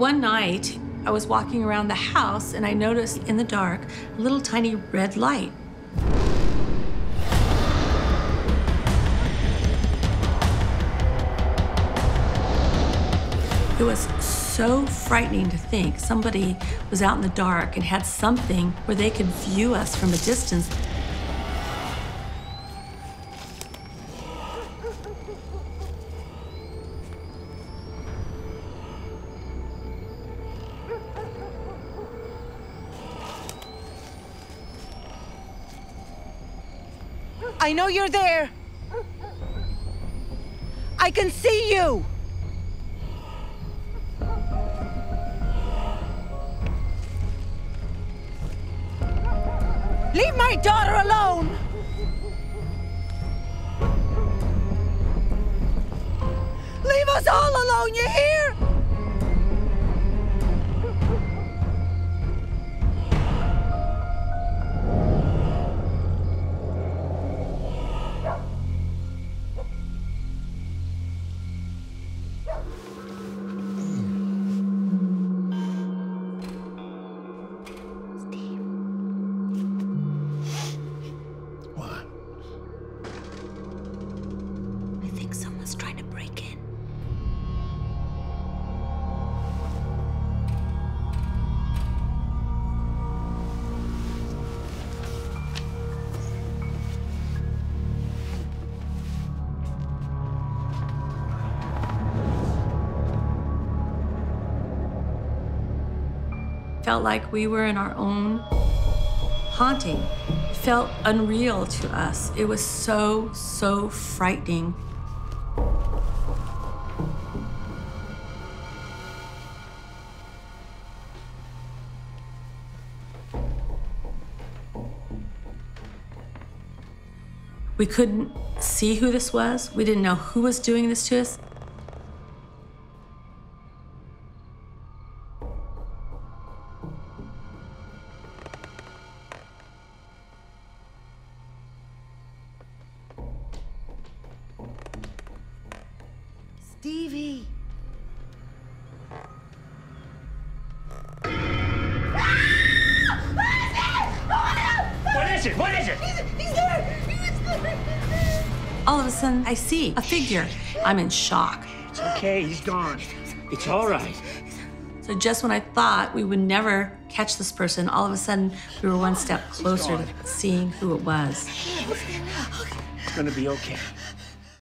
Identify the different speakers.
Speaker 1: One night, I was walking around the house and I noticed in the dark a little tiny red light. It was so frightening to think somebody was out in the dark and had something where they could view us from a distance.
Speaker 2: I know you're there. I can see you. Leave my daughter alone! Leave us all alone, you hear?
Speaker 1: Felt like we were in our own haunting. It felt unreal to us. It was so, so frightening. We couldn't see who this was. We didn't know who was doing this to us.
Speaker 2: Stevie.
Speaker 3: What is it? What is it?
Speaker 2: He's there! He's there!
Speaker 1: All of a sudden, I see a figure. I'm in shock.
Speaker 3: It's okay. He's gone. It's all right.
Speaker 1: So just when I thought we would never catch this person, all of a sudden we were one step closer to seeing who it was.
Speaker 3: It's gonna be okay.